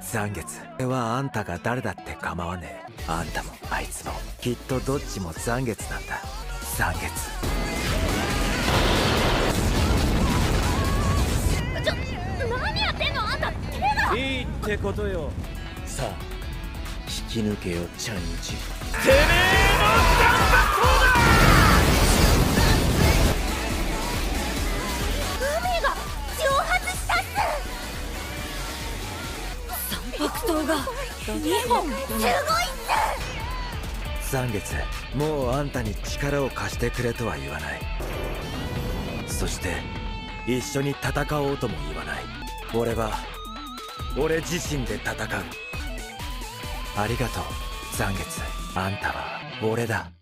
残月。俺はあんたが誰だって構わねえ。あんたもあいつも。きっとどっちも残月なんだ。残月。ちょ何やってんの？あんた手が。いいってことよ。さあ引き抜けよチャンイチ。てめえ白刀が。2本すごいっ残月もうあんたに力を貸してくれとは言わない。そして一緒に戦おうとも言わない。俺は俺自身で戦う。ありがとう残月。あんたは俺だ。